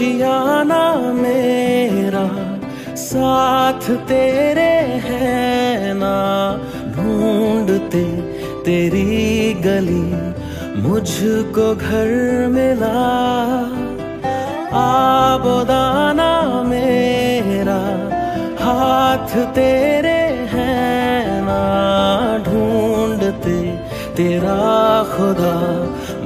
आशियाना मेरा, साथ तेरे है ना। ढूंढते तेरी गली, मुझको घर मिला। आबोदाना मेरा, हाथ तेरे है ना। ढूंढते तेरा खुदा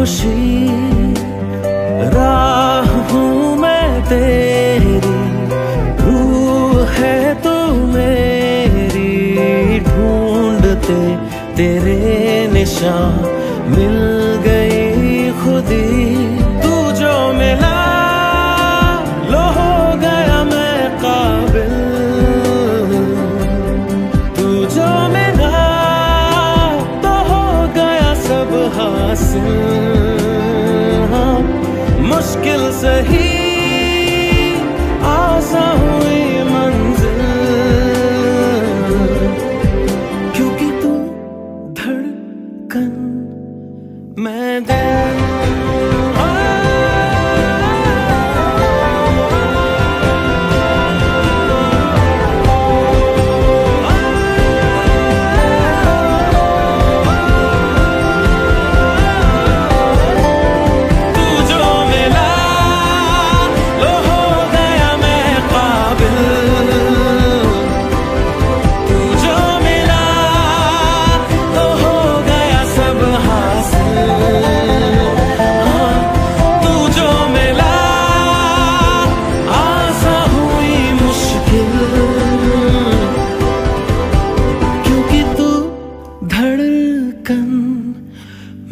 खुशी, राह हूँ मैं तेरी, रूह है तू मेरी, ढूंढते तेरे निशान, मिल गई खुदी, तू जो हो गया मैं काबिल। तू जो मिला तो गया सब मुश्किल सही आसा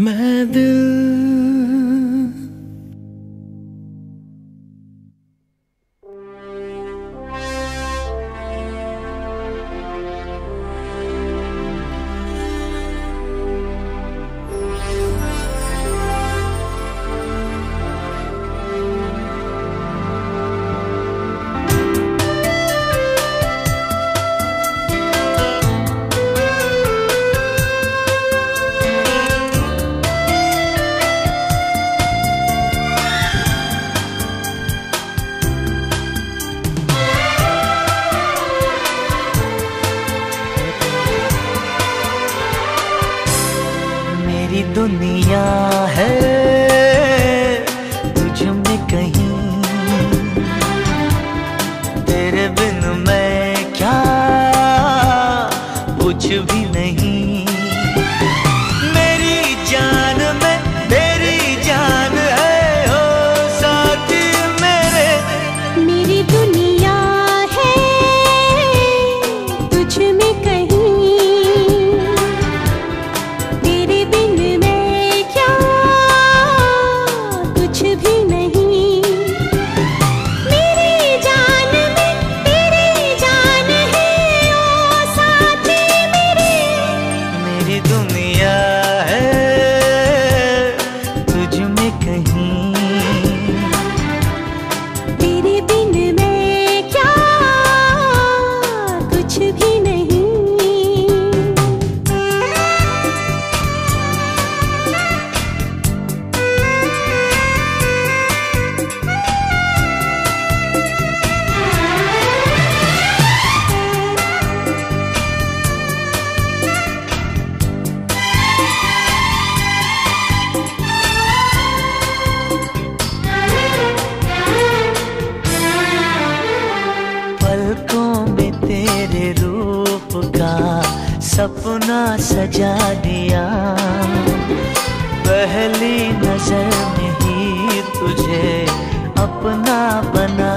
मैं पलकों में तेरे रूप का सपना सजा दिया। पहली नज़र में ही तुझे अपना बना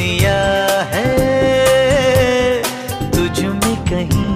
दुनिया है तुझ में कहीं